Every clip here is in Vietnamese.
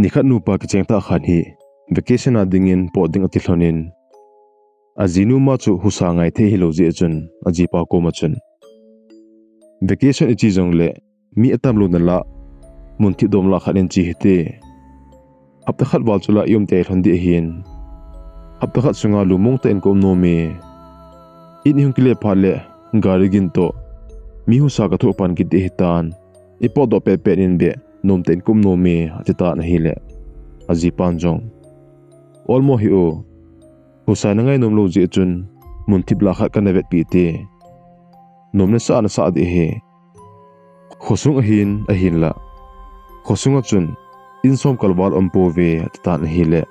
nikhat nu pa ki chengta khan hi. Vacation a dingin po ding ati thlonin azinu ma chu husa ngai the hi lo ji aji pa ko ma chun vacation ichi jong le mi atam lo na la mun thi dom la khan en chi hite hapta khat wal chula yum te thon di hin hapta khat sunga lu mong ten kom no me in hung kle pha le gari gin to mi husa ka thu pan ki de hitan ipo do pe pe in be nom ten kum no me atita na hi le aji pan jong olmo hi o husa na ngai nom lo ji chun mun thip la khat ka na vet pi te nom na sa na sa de he khosung a hin a hin la khosung a chun in som kalwal ompo ve atita na hi le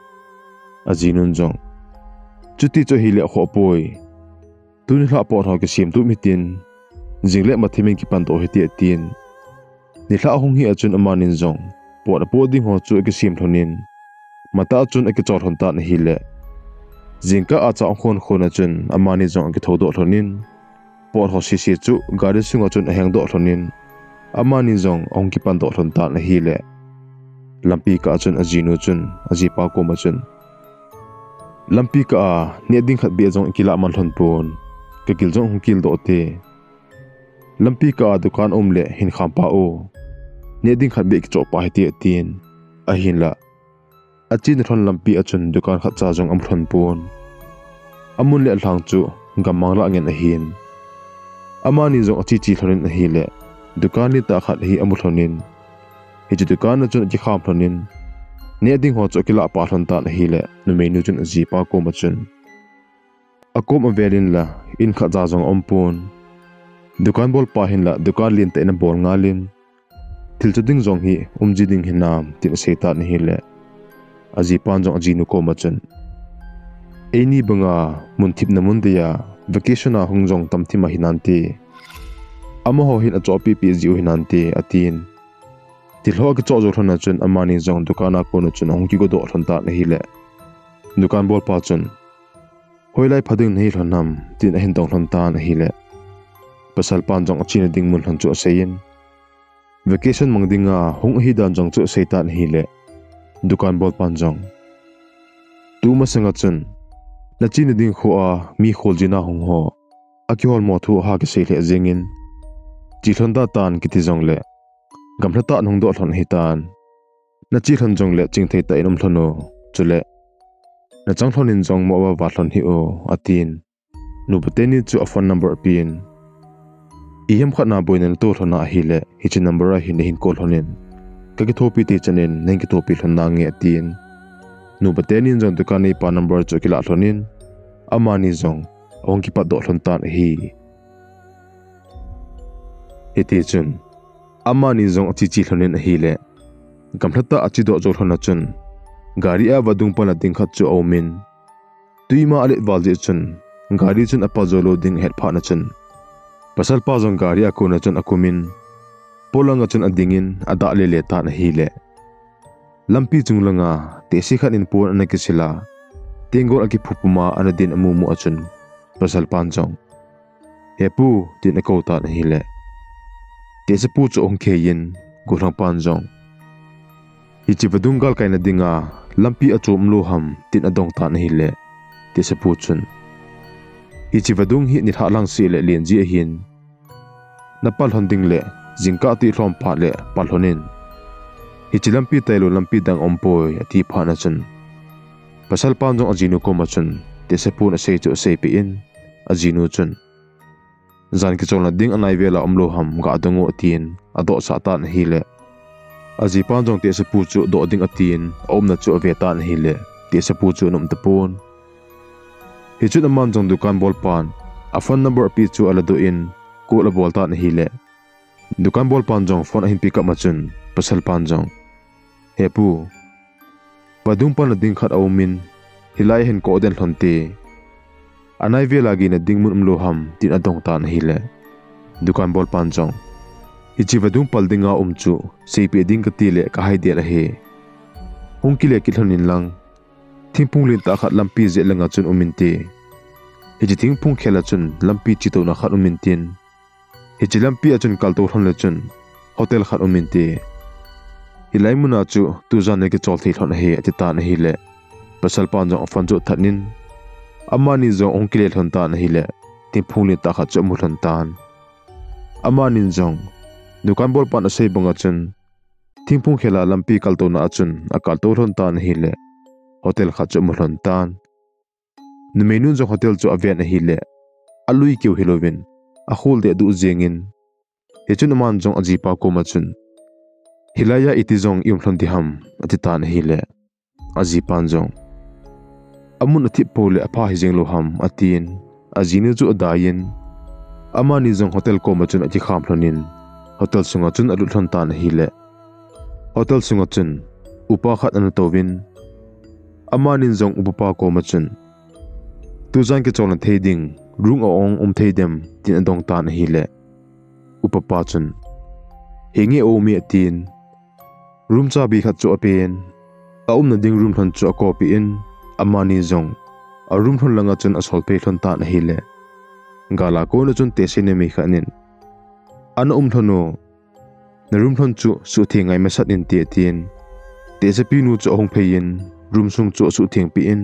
aji nun jong chuti cho hi le kho poi tun hla po thaw ke sim tu mi tin jingle ma thimin ki pan to he ti tin ni hla hung hi achun amanin jong po da po ding ho chu ke sim thonin. Mata chun ake chor hon ta na hi le. Jingka a khon khon achun chun amani jong ke thodo thonin. Por ho si si chu gari sung achun heng do thonin. Amani jong ong ki pan do thon ta na hi le. Lampi ka chun ajinu chun ajipa ko ma chun. Lampi ka ne ding khat be zong kila man thon pon ke kil jong hung kil do te. Lampi ka dukan om le hin kham pa o เนี่ยดิ้งขัดเบกจบไปเตียตีนอาหินละอาจีนทนลำปีอาจนดูการขัดจ้าจงอัมพรนปูนอามุนเล่หลังจูกำมังละเงินอาหินอามานิจงอาจีจีทนินอาหินละดูการลิตาขัดหีอัมพรนินฮิจดูการอาจนกิขามพรนินเนี่ยดิ้งหัวจูกิละปาทันตาอาหินเล่นุเมนูจนอาจีปาโกมาจนอากูมาเวรินละอินขัดจ้าจงอัมปูนดูการบอลปาหินละดูการลียนเตนบอลงาลิน thil chu ding jong hi umji ding hin nam tin se ta ni hi le. Aji pan jong aji nu ko ma chun. Eni banga mun thip na mun dia, vacation a hung jong tam thi ma hinan ti. Amo ho hin a cho pi pi ji hinan ti atin til ho ka cho jo thona chun amani jong dukana ko nu chun hung ki go do thon ta na hi le. Dukan bol pa chun. Hoilai phading nei hlonam tin a hin dong thon ta na hi le. Pasal pan jong achina ding mun hlon chu sein vacation mang dinga hung hi dan jong chu seita na hi le dukan bol pan jong tu ma sanga chun na china ding kho a mi khol jina hong ho aki hol mo thu ha ke sei le zengin chi hlon da tan ki ti jong le gam hla ta nong do hlon hi tan na chi hlon jong le ching thei ta inom hlono chule na chang thon in jong mo wa wa thon hi o atin nu pateni chu a phone number pin i khat na boinen to thona hi le hi chi number a hin hin call honin ka ki thopi ti chanin neng ki thopi thon na nge tin nu pateni jong dukan ni pa number chu ki la thonin amani jong ong ki pa do thon tan hi. He ti chun amani jong chi chi thonin hi le. Gamthata achi do jo thona chun. Gari a wadung pa na ding khat chu omin tuima ale walje chun. Gari chun apa jolo ding het pha na chun pasal pa zong gari ako na chun akumin polang chun adingin ada le le ta na hile. Lampi chunglanga te si khat in pon ana kisila tengor aki phupuma ana din amu mu achun. Pasal panjong hepu tin a ko ta na hile. Te se pu chu ong khe gurang panjong jong ichi vadungal kaina dinga, lampi achom lo ham tin adong ta na hile. Ti se pu chun. Ichi vadung hi ni thalang si le lien ji hin na pal hon ding le, jingka ti hlom pha le, pal honin. Ichi lampi tailo lampi dang ompoi ati pha na chun. Pasal pan jong ajinu ko ma chun, te se pu na sei chu sei pi in ajinu chun. Zan ki chol na ding anai vela omlo ham, ga dongo tin ado sa ta na hi le. Aji pan jong te se pu chu do ding atin om na chu ve ta na hi le, te se pu chu num te pon hi chu na man jong dukan bol pan, a phone number pi chu ala do in ko la bol ta na hi le dukan bol pan jong phone hin pick up ma chun pasal pan jong he pu padung pan ding khat au min. Hilai hen ko den hlon te anai ve lagi na ding mun um lo ham, tin adong ta na hi le dukan bol pan jong ichi vadung paldinga umchu cp ding ka tile ka hai de la he. Hung kia ki thon in lang. Thingpung lin ta khat lampi je langa chun uminte ichi thingpung khela chun lampi chi to na khat umintin ichi pi achun kal to thon le chun. Hotel khat uminte hilai muna chu tu jan ne ke chol thi thon he, ati ta na hi le. Pasal pan jong fon chu thatnin amani zong ong kile thon ta na hi le. Ti phung le ta kha chu mu thon tan. Amanin jong dukan bol pan asei banga chun. Thingphung khela lampi kalto na achun akal to thon tan hi le. Hotel kha chu mu thon tan. Numenu zo hotel chu avian hi le. Alui kiu hilovin a de du jengin he chun man jong aji pa ko ma chun. Hilaya iti zong yum thon diham ati tan hile aji pan zong. Amun ati pole apa hi jeng lo ham atin azini chu adayin amani jong hotel ko ma chun ati kham thlonin hotel sunga chun alu thon tan hile hotel sunga chun upa khat an tovin amanin jong upa ko ma chun. Tu zang ke chon thei ding rung a ong um thei dem tin adong tan hi le upa pa chun. Hingi o mi tin room cha bi kha chu apen. A um na ding room thon chu a copy in. Amani zong. A room thon langa chun a sol pe thon tan hi le. Gala ko na chun te sinemi khanin an um thono na room thon chu su thi ngai ma sat in te tin te se pi nu chu hong phein room sung chu su thing pi in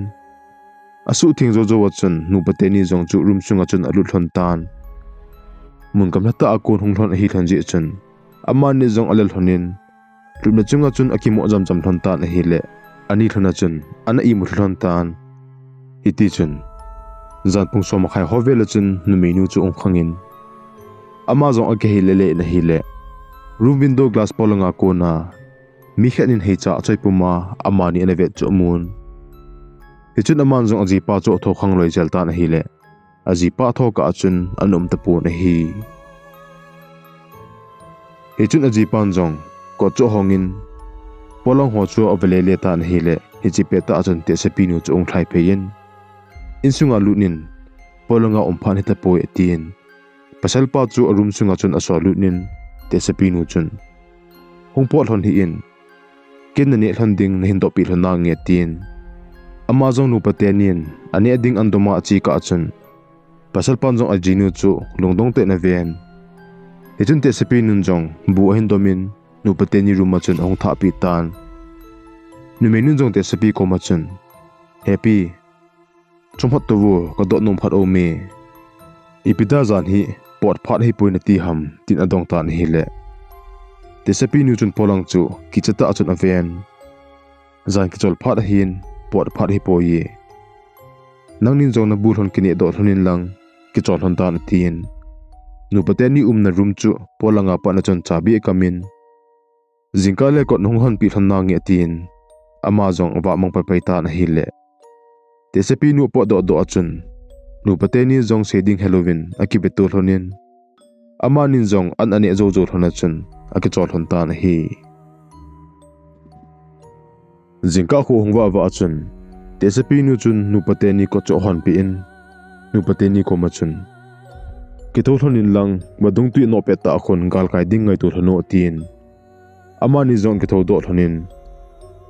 asu thing zo zo watson nu pate ni zong chu room sunga chun alu thon tan. Mun kam ta akon hung thon hi thon ji chun. Amma ni zong alal honin room na chunga chun akimo jam jam thon tan hi le. Ani thona chun, ana i mu thon tan. Iti chun. Zan pung so ma khai hovel chun, nu menu chu ong khangin Amazon ake hi lele na hi le. Room window glass polanga kona mi khanin hei cha choi puma amani ane vet chu mun. Hi chun aman zong aji pa chu tho khang loi jel ta na hi le aji pa tho ka chun anum ta pu na hi hi chun aji pan zong ko chu hongin polong ho chu avele le ta na hi le hi chi pe ta chun te se pinu chu ong thlai phein insunga lunin polonga omphan hita po etin pasal pa chu arum sunga chun aswa lunin te sapinu chun hongpo thon hi in ken na ne thon ding na hindo pi thona nge tin amazon nu patenin ani ading andoma chi ka chun pasal panjong ajinu chu, longdong te na ven hechun te sepi nun jong, bu hin domin, nu pateni ruma chun ong tha pi tan. Nu menun jong te sepi ko ma chun happy. Chum hat to wo ka do nom phat o me. Ipida zan hi, pot phat hi puina ti ham, tin adong tan hi le. Te sepi nu chun polang chu kichata achun aven zan ki chol phat hin. ปวดพัดให้ปอยนังนินจงนบูรอนกินเอดอทนินลังกิจอดทนตานทีนนูปเตนี่อุมนรุมจุปอลังอาปานจนจับีกามินจิงกาเลกอดนงหันปีทนนางเงตีนอามาจงว่ามังไปไปตานฮิเลเตสปีนูปอดอดอจุนนูปเตนี่จงเซดิงเลโลวินอากิเปตูทนินอามานินจงอันอันเอโจโจทนจุนอากิจอดทนตานฮี zingka khu hongwa wa chun tesapi nu chun nu pateni ko cho hon pi in nu pateni ko ma chun. Ki to thonin lang madung tu no pe ta khon gal kai ding ngai tu thono tin amani zong ki tho do thonin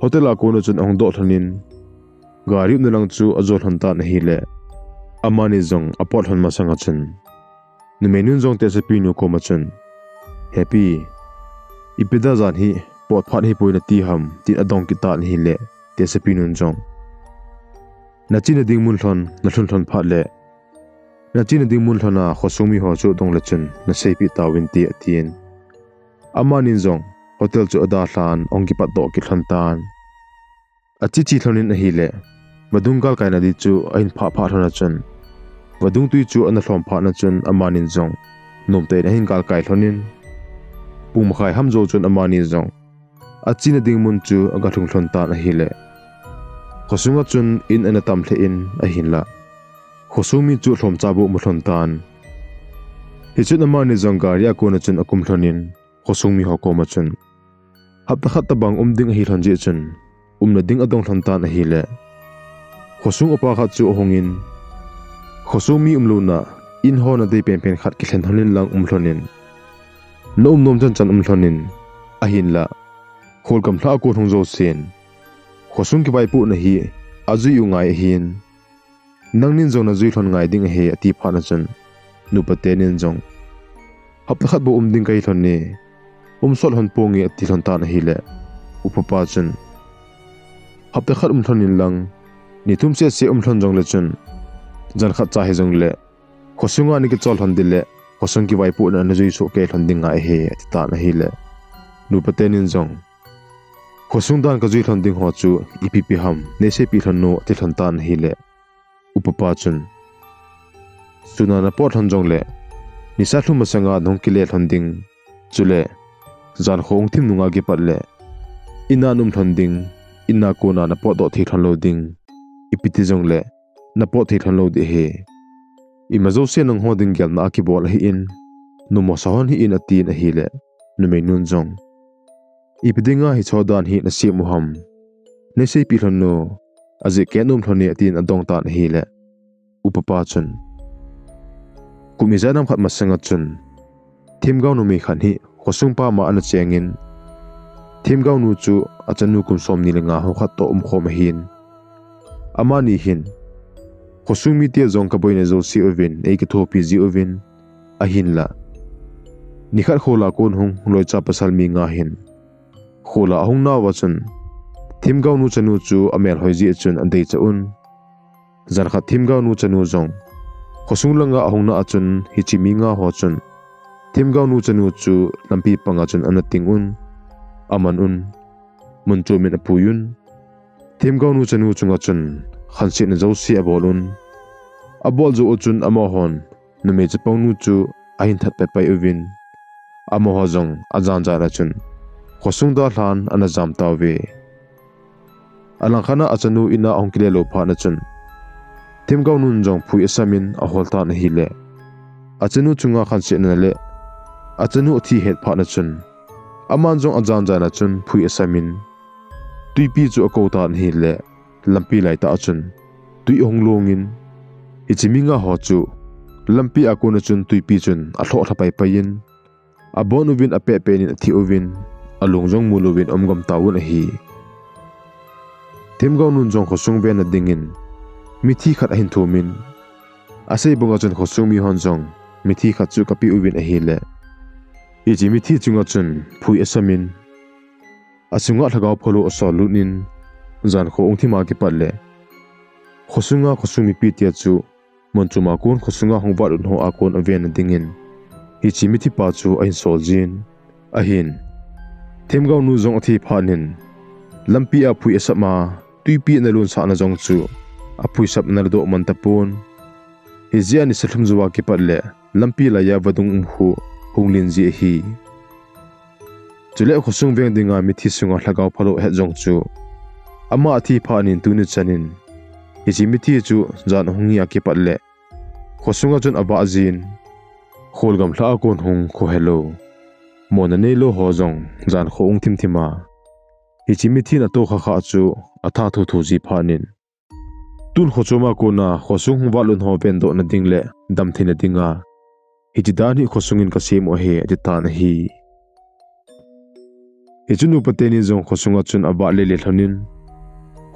hotel a ko no chun ong do thonin gari nu lang chu azol hon ta na hi le amani zong apot hon masanga chun ni menun zong te sepi nu ko machun happy. Ipida zan hi pot phat hi poina ti ham, tin adong ki tan hi le, te se pinun jong na chin ding mun thon, na thun thon phat le. Na chin ding mun thona khosumi ho chu dong le chun, na sepi ta win ti atien amani jong hotel chu ada hlan ong ki pat do ki thon tan achi chi thlonin a hi le madung kal kaina di chu ain pha pha thona chun. Wadung tui chu an hlom pha na chun amanin jong nom te na hin kal kai thonin pum khai ham jo chun amani zong achina ding mun chu aga thung thlon ta na hile khosunga chun in ana tam the in a hin la khosumi chu hlom cha bu mu thlon tan hi chun amani zong garia ko na chun akum thlonin khosumi ho ko ma chun hap ta khat ta bang um ding hi thon ji chun um na ding adong thon ta na hile khosung opa khat chu hongin khosumi umluna in ho na dei pen pen khat ki thlen thonin lang umthlonin no um nom chan chan umthlonin a hin la khol kam thla ko thong zo sen khosung ki bai pu na hi azu yu ngai hin nang nin zong na zui thon ngai ding he ati pha na chan nu pate nin zong hap khat bo um ding kai thon ne um sol hon pongi ati thon ta na hi le upapa chun hapte khat um thonin lang ni thum se se um thon jong le chun jan khat cha he jong le khosunga ni ke chol hon dile khosung ki waipu na na jui so ke thon ding ngai he ta na hi le nu patenin jong khosung dan ka jui thon ding ho chu ipp ham ne se pi thon no ti thon tan hi le upapa chun suna na pot thon jong le ni sa thum sanga nong ki le thon ding chule zan khong thim nunga ge pat le ina num thon ding ina ko na na pot do thi thon lo ding ipiti jong le na pot thi thon lo de he i ma zo se nang ho ding gyal na ki bol hi in nu mo sa hon hi in ati na hi le nu me nun jong ibidinga hi chodan hi nasi muham nesi pi thonno aji kenum thone tin adong tan hi le upapa chun kumizanam khat masanga chun thimgaw nu mi khan hi khosungpa ma an chengin thimgaw nu chu achanu kum somni lenga ho khat to um khom hin amani hin khosumi te zong ka boine zo si ovin e ki thopi ji ovin ahin la nikhar khola kon hung loi cha pasal mi nga hin khola ahung na wa chun. Thim gau nu chanu chu amel hoi zi chun an dei chaun zan khat thim gau nu chanu zong. Khosung langa ahung na achun hi chi mi nga ho chun. Thim gau nu chanu chu lampi panga chun an ting un. Aman un. Mun chu min apuyun thim gau nu chanu chunga chun khan si na zo si abolun abol zo uchun amo hon. Nume che pong nu chu ahin that pe pai uvin amo ho zong ajan ja ra chun. Khosung da hlan ana jam ta ve alang khana achanu ina ongkile lo pha na chun thim gau nun jong phui asamin a hol ta na hi le achanu chunga khan se na le achanu thi het pha na chun aman jong ajan ja na chun phui asamin tuipi chu a ko ta na hi le lampi lai ta chun tui hong longin ichiminga ho chu lampi akona chun tuipi chun a thlo thapai payin a bonuvin a pe penin a thi ovin alung jong muluvin omgam tawun a hi thimgaw nun jong khosung ben a dingin mithi khat ahin hin thumin asei bunga chun khosung mi hon jong mithi khat chu kapi uvin ahi hi le ichi mithi chunga chun phui asamin asunga thagaw pholo asol lunin zan kho ong thima ki palle khosunga khosumi pi tia chu monchuma kun khosunga hongwa un ho akon aven dingin hi chimi thi pa chu ain sol jin ahin thêm themgau nu zong athi phanin lampi a phui asama tuipi na lun sa na zong chu a phui sap na do man tapon hi zia ni sathum zuwa ki patle lampi la ya vadung um hu honglin ji hi chule khosung veng dinga mi thi sunga hlagaw phalo he zong chu ama thi phanin tuni chanin ichi mi thi chu jan hungi a ke patle khosunga chun aba azin kholgam thla kon hung kho hello mona nei lo ho jong jan kho ung thim thima ichi mi thi na to kha kha chu atha thu thu ji phanin tun kho choma ko na khosung hung walun ho pen do na ding le dam thina dinga hiji dani khosungin ka sem o he ati ta na hi Echunu pateni zong khosunga chun aba le le thlonin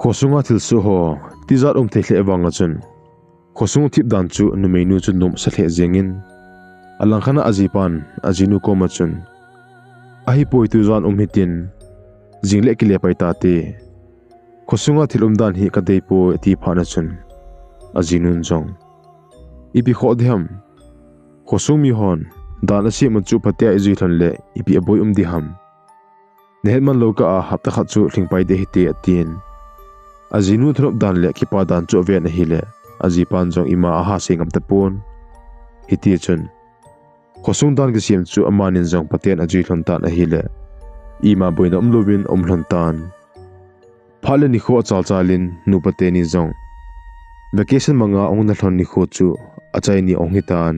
khosunga thil su ho tizat om the hle wanga chun khosung thip dan chu nu meinu chu num sa hle zengin alang khana ajipan ajinu ko ma chun ahi poi tu zan um hitin jingle ki le pai ta te khosunga thil um dan hi ka dei po ti phana chun ajinun jong ipi kho dham khosung mi hon dan asi ma chu phatia izi thon le ipi aboi um di ham nehelman loka a hapta khat chu thlingpai de hi te atin azinu throp dan le ki pa dan chu ve na hi le azi pan jong ima a ha singam ta pon hiti chun kosungdan gi siam chu amanin jong paten ajui thon tan a hile ima boin om lovin om thon tan phale ni kho chal chalin nu pateni jong vacation manga ong na thon ni kho chu achai ni ong hi tan.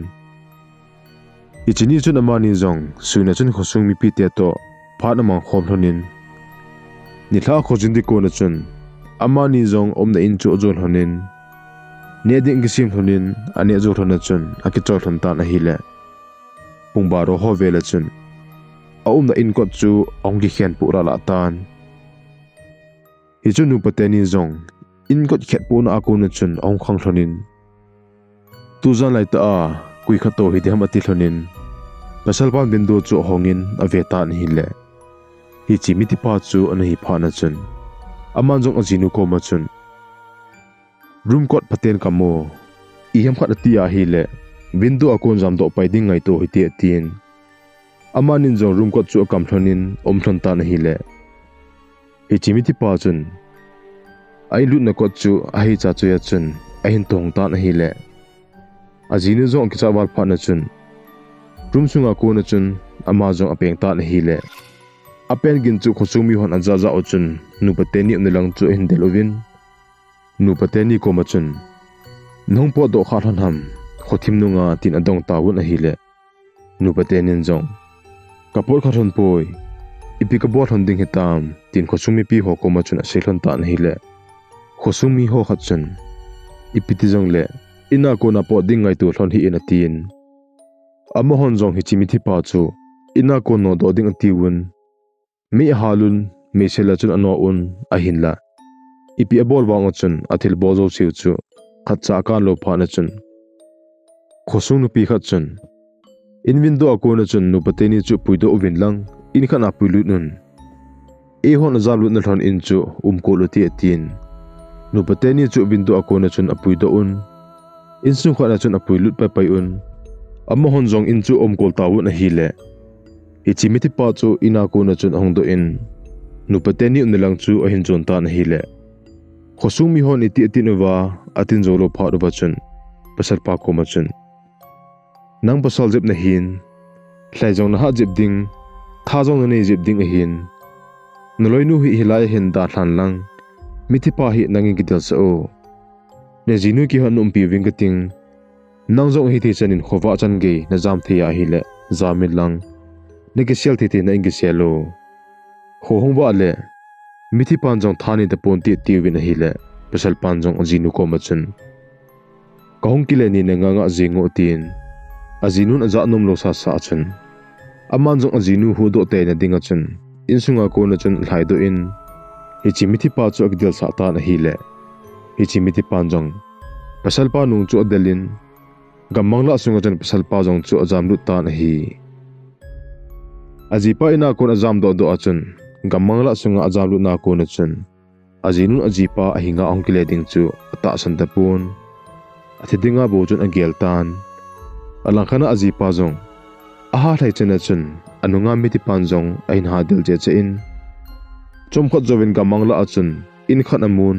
Ichini chun amani jong suina chun khosung mi pi te to phana mang khom thonin ni thla kho jindi ko na chun amani jong om na in chu jol honin ne ding gi sim thonin ane jo thon na chun akitol thon tan a hile ปุงบาโรฮเวลจุนอาอุมนาอินกอดจูองกิเขียนปุระละตานฮิจุนุปเตนิจงอินกอดเขียนปูนอากูนจุนองคังทนินตูจันไลตาคุยขัโตฮิเดฮมติทนินปัสสาวะบินดูจูหงินอเวตานฮิเลฮิจิมิติปาจูอันฮิพานจุนอามันจงอจินุโกมาจุนรุมกอดพัเตนกัมโมอียมขัดตีอาฮิเล bindu akon jam do pai ding ngai to hiti tin amanin jong room ko chu kam thonin om thon ta na hile hi chi ti pa chun. Ai lut na ko chu, a hi cha chu ya chun, a hin tong ta na hile a jinu jong ki cha wal pha na chun. Room sunga ko na chun, ama jong apeng ta na hile apen gin chu khosumi hon anja za ochun nu pateni nilang chu hin delovin nu pateni ko machun nong po do kha ham khothim nu nga tin adong tawun a hile nu patenin jong kapor kha thon poi. Ipi ka bot hon ding hitam tin khosumi pi ho ko machun a selon ta na hile khosumi ho khachun ipi ti jong le. Ina ko na po ding ngai tu thon hi ina tin. Ama hon jong hi chimi thi pa chu. Ina ko no do ding tiwun mi halun mi sela chun ano un, a hinla ipi abol wang chun athil bozo siu chu. Khat cha kan lo phana chun khosung nupi kha chun in window akona chun nu pateni chu puido uvin lang in khana puilu nun e hon za lu na thon in chu um ko lu ti atin nu pateni chu window akona chun apuido un in su khana chun apuilut pa pai un amma hon jong in chu om kol tawu na hile hi chimiti pa chu ina kona chun hong do in nu pateni unilang chu a hin ta na hile, khosung mi hon iti atin wa atin zolo pha ru bachun pasar pa ko ma chun nang pasal jep na hin hlai jong na ha jep ding tha jong na nei jep ding a hin noloi nu hi hilai hin da thlan lang mithi pa hi nangin ki dal sa o ne jinu ki han um pi wing ka ting nang jong hi thi chanin khowa chan ge na jam thia hi le zamil lang nige sel ti ti na ingi selo ho hong ba le mithi panjong thani te pon ti ti win hi le pasal panjong jinu ko machun kahong kile ni na nga nga jingo tin ajinun aja num lo sa sa chun aman jong ajinu hu do te na dinga chun insunga ko na chun hlai do in. Hi chi mithi pa chu akdil sa ta na hi le. Hi chi mithi panjong pasal pa nung chu adelin gamang la sunga chun pasal pa jong chu ajam lut ta na hi. Aji pa ina kon azam do do achun gamang la sunga azam lu na kon achun aji nun aji pa ahinga ong kile ding chu. Ata san ta pun. Athi dinga bo chun agel tan alang khana aji pa jong aha thai chen achun anunga miti pan jong ain ha dil je che in chom khat jovin gamang la achun in khat amun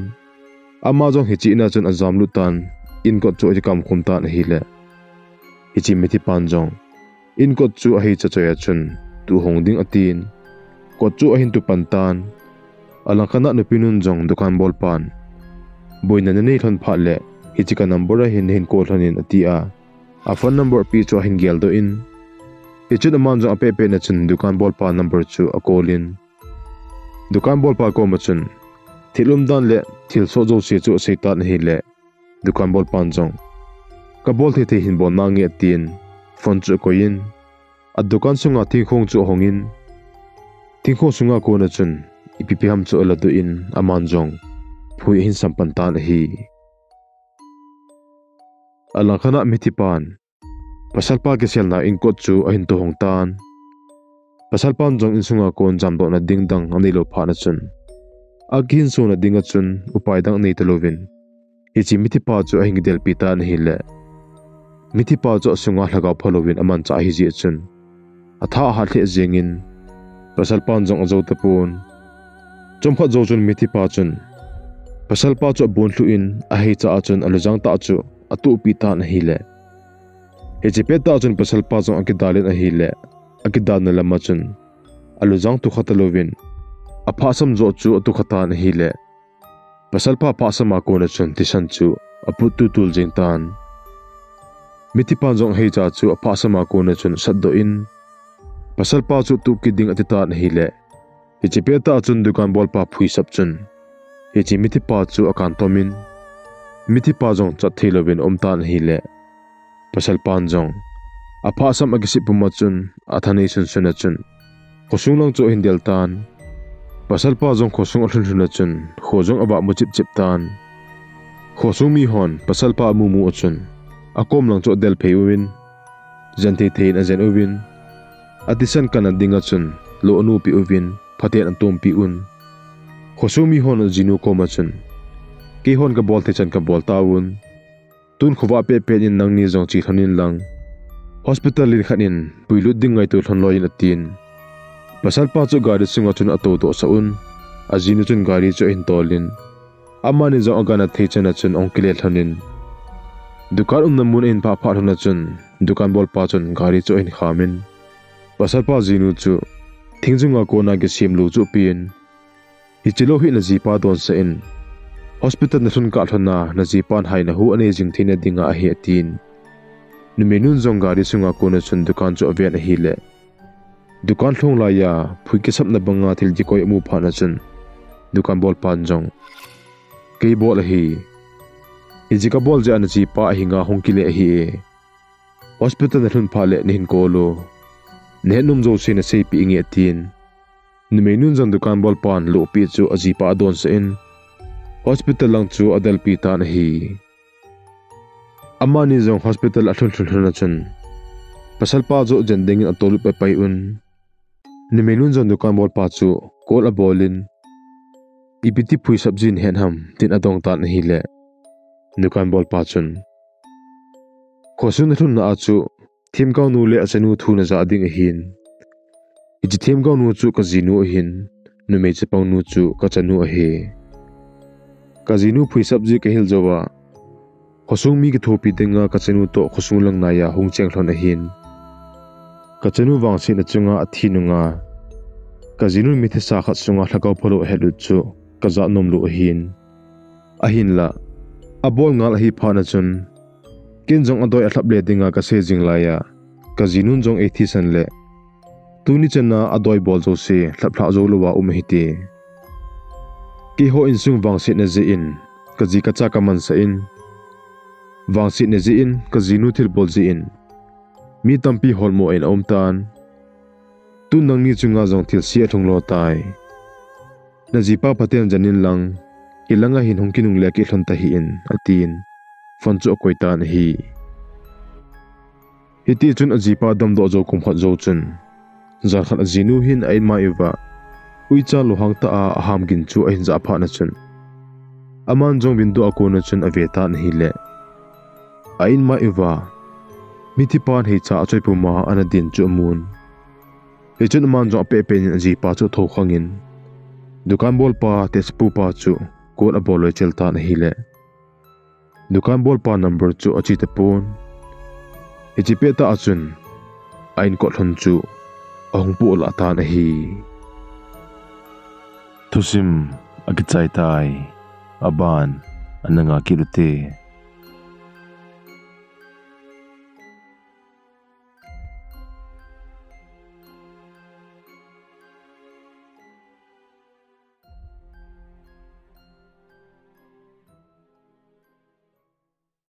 ama jong hi chi ina chun azam lu tan in ko chu kam khum ta na hi le hi chi miti pan jong in ko chu a hi cha cha chun tu hong ding atin ko chu a hin tu pantan alang khana nu pinun jong dukan bol pan boina ne nei thon pha le hi chika number a hin hin ko thanin ati a a phone number pi chu hin gel do in. E chu man jong ape pe na chun dukan bol pa number chu a call in. Dukan bol pa ko ma chun. Thilum dan le, thil so jo se chu se ta hi le dukan bol pan jong ka bol the the hin bon na nge tin phone chu ko in. A dukan sunga thing khong chu hongin thing khong sunga ko na chun. Ipipi ham chu ala du in. Aman jong phui hin sampan tan hi. alang khana mitipan. Pasalpa keselna ingkotchu ahin tohong tan. Pasalpan jong insunga kon jamdo na dingdang ani lo phana chun aghin so na dinga chun upai dang nei talovin. Ichi mitipa chu ahing del pita na hile. Mitipa chu sunga laga pholovin aman cha hi ji chun atha ha the jengin pasalpan jong azo tapun. Chompa jo chun mitipa chun pasalpa chu bonhlu in ahi cha achun alujang ta chu ꯑꯇꯣꯞꯄꯤ ꯇꯥꯅ ꯍꯤꯂꯦ हेचिपे ताचुन पसल पाचों अकिदालिन अहिले अकिदान लमचुन अलुजांग तुखतलोविन अफासम जोचु तुखतान अहिले पसल पा पासम आकोन चुन तु अपुतु तुलजिन तान मिति पांजों हे चाचु अफासम आकोन चुन सद्दो इन पसल पाचु तु की दिंग अतितान अहिले हेचिपे ताचुन दुकान बोल पा फुई सबचुन हेचि मिति पाचु अकांतोमिन tan mithi pa jong cha chu omtan hi le ta hi pa jong pasal pan jong apha sam agisi puma chun athani chun suna chun khosung long chu hindel tan pasal pa jong khosung athun chun chun khojong aba mu chip chip tan khosung mi hon pasal pa mu mu chun akom lang chu del pheuwin janthi thein a zen uwin atisan kana dinga chun lo anu pi uvin phaten an tom pi un khosung mi hon jinu ko ma chun ki hon ka bol te chan ka bol ta un tun khuwa pe pe in nang ni jong chi thonin lang. Hospital lin khanin puilu ding ngai tu thon loin atin pasal pa chu gari singa chun ato to sa un. Ajinu chun gari chu in tolin amani jong zo agana thei chana chun onkile thonin dukan um namun in pa pha thona chun, dukan bol pa chun gari chu in khamin pasal pa jinu chu thingjunga kona ge simlu chu pin. Hichilo hi na jipa don sa in hospital na thun ka thona na jipan hai na hu ane jing thina dinga a he tin. Nu menun zong gari sunga kona chun dukan chu avian hi le. Dukan thlong la ya, phui ke sap na banga thil ji koi mu pha na chun dukan bol pan jong ke bol hi. Iji ka bol ja na ji pa hi nga hong ki le hi e. hospital na thun pha le nin ko lo. Ne num zo se na se pi nge tin. Nu menun zong dukan bol pan lo pi chu aji pa don se in hospital lang chu adal pi ta na hi. Amani zong hospital athul thul thun na chun. Pasal pa zo jending a tolu pe pai un. Ni menun zon dukan bol pa chu kol a bolin ibiti pui sabjin hen ham tin adong ta na hi le. Dukan bol pa chun. Khosun thun na chu thim kau nu le achanu thu na za ding hin. Ichi thim kau nu chu ka jinu hin. Nu me chapau nu chu ka chanu a he. kazinu phui sabji ka hil jowa khosung mi ki thopi tenga kachenu to khosung lang na ya hungcheng thon hin kachenu wang sin achunga athinunga kazinu mi thisa khat sunga thlakaw pholo helu chu kaza nom lu hin ahin la abol ngal hi phana chun kinjong adoi athlap le dinga ka se jing la ya kazinun jong ethi san le tuni chana adoi bol jo se thlap thla jo lo wa um hi ti ki ho in sung wang sit na zi in, ka zi ka cha ka man sa in. Wang sit na zi in, ka zi nu thil bol zi in. Mi tampi hol mo in om tan. Tu nang ni chunga jong thil sia thong lo tai. Na zi pa paten janin lang ilanga hin hong kinung le ki thon ta hi in atin fon chu koi tan hi. Hiti chun ajipa dam do jo kum khat jo chun. Zar khat azinu hin ai ma iwa ui cha lo hang ta a ham gin chu a hin za pha na chun. Aman jong bin do ako na chun ave ta na hi le ain ma iwa miti pan he cha achoi pu ma ana din chu mun he chun man jong pe pe ni pa chu tho khangin. Dukan bol pa tespu pa chu kot a bol chel ta na hi le dukan bol pa number chu achi te pon he chi pe ta achun ain ko thon chu ong pu la ta na hi. Tusim agit sai tai aban ananga kiluti